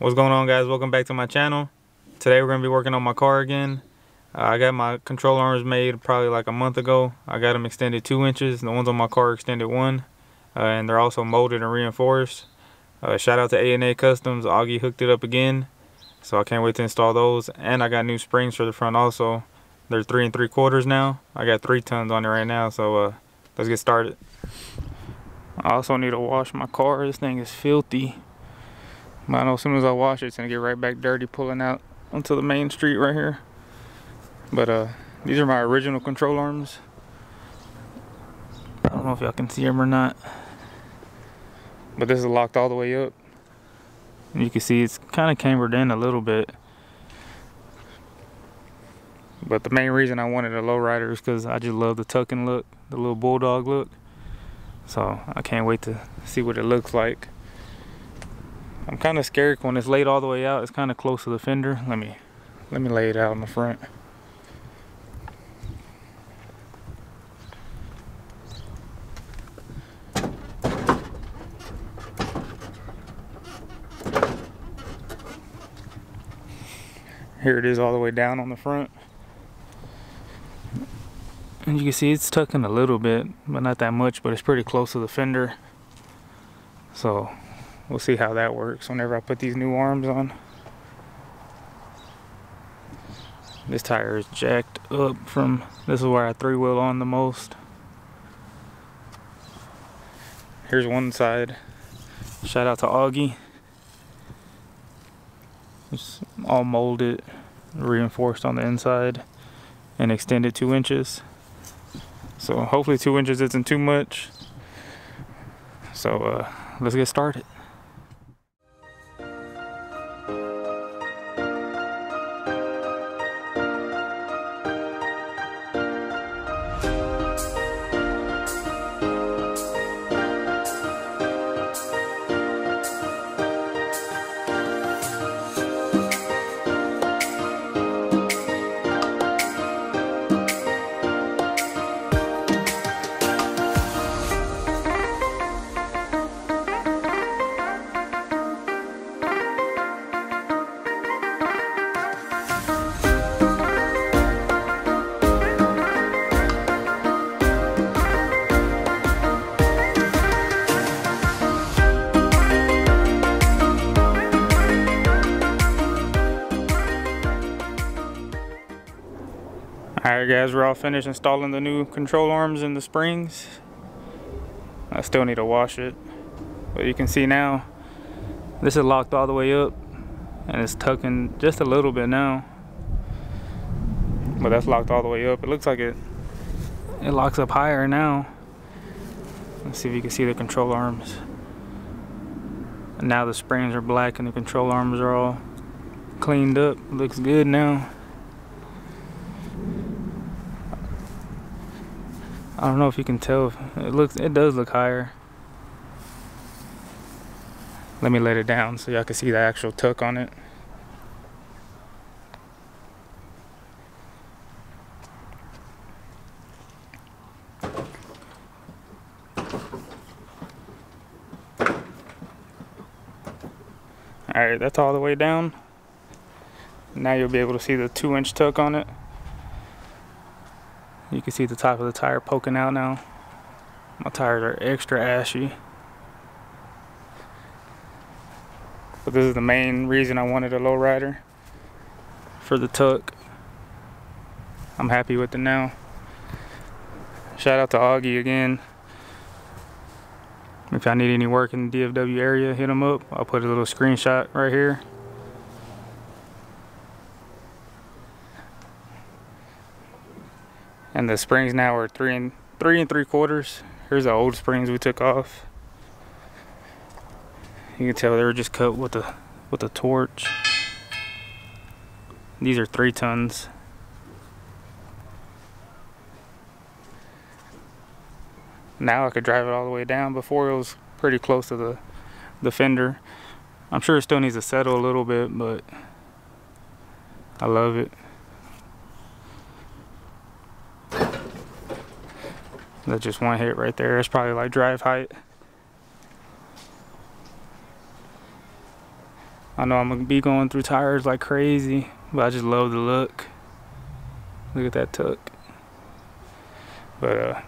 What's going on guys? Welcome back to my channel. Today we're to be working on my car again. Uh, I got my control arms made probably like a month ago. I got them extended 2 inches. The ones on my car extended 1. Uh, and they're also molded and reinforced. Uh, shout out to A&A Customs. Augie hooked it up again. So I can't wait to install those. And I got new springs for the front also. They're 3 and 3 quarters now. I got 3 tons on it right now. So uh, let's get started. I also need to wash my car. This thing is filthy. But I know as soon as I wash it, it's gonna get right back dirty pulling out onto the main street right here. But uh, these are my original control arms. I don't know if y'all can see them or not. But this is locked all the way up. You can see it's kind of cambered in a little bit. But the main reason I wanted a lowrider is because I just love the tucking look, the little bulldog look. So I can't wait to see what it looks like. I'm kind of scared when it's laid all the way out. It's kind of close to the fender. Let me let me lay it out in the front. Here it is all the way down on the front. And you can see it's tucking a little bit, but not that much, but it's pretty close to the fender. So we'll see how that works whenever I put these new arms on. This tire is jacked up from, this is where I three wheel on the most. Here's one side. Shout out to Augie. It's all molded, reinforced on the inside, and extended two inches. So hopefully two inches isn't too much. So uh, let's get started. Alright guys, we're all finished installing the new control arms and the springs. I still need to wash it. But you can see now, this is locked all the way up. And it's tucking just a little bit now. But that's locked all the way up. It looks like it, it locks up higher now. Let's see if you can see the control arms. And now the springs are black and the control arms are all cleaned up. Looks good now. I don't know if you can tell. It looks, it does look higher. Let me let it down so y'all can see the actual tuck on it. Alright, that's all the way down. Now you'll be able to see the two inch tuck on it. You can see the top of the tire poking out now. My tires are extra ashy. But this is the main reason I wanted a lowrider for the tuck. I'm happy with it now. Shout out to Augie again. If I need any work in the DFW area, hit him up. I'll put a little screenshot right here. And the springs now are three and three and three quarters. Here's the old springs we took off. You can tell they were just cut with a with a torch. These are three tons. Now I could drive it all the way down. Before it was pretty close to the the fender. I'm sure it still needs to settle a little bit but I love it That's just one hit right there. It's probably like drive height. I know I'm gonna be going through tires like crazy, but I just love the look. Look at that tuck. But uh,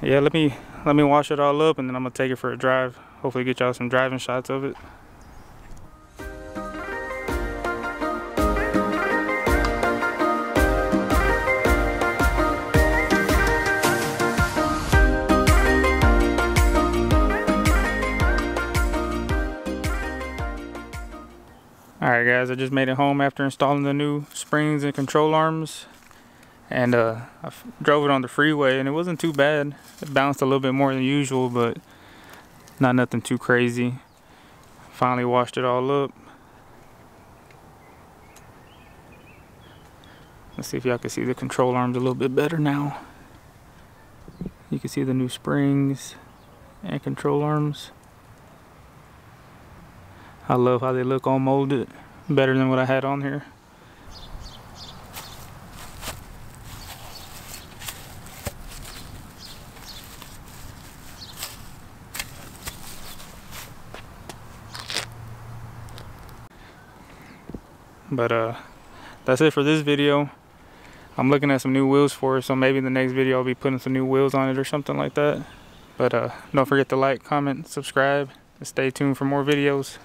yeah, let me let me wash it all up and then I'm gonna take it for a drive. Hopefully get y'all some driving shots of it. Alright guys, I just made it home after installing the new springs and control arms. And uh, I drove it on the freeway and it wasn't too bad. It bounced a little bit more than usual, but not nothing too crazy. Finally washed it all up. Let's see if y'all can see the control arms a little bit better now. You can see the new springs and control arms. I love how they look all molded. Better than what I had on here. But uh, that's it for this video. I'm looking at some new wheels for it, so maybe in the next video I'll be putting some new wheels on it or something like that. But uh, don't forget to like, comment, subscribe, and stay tuned for more videos.